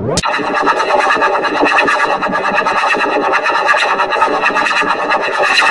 Wow. thank you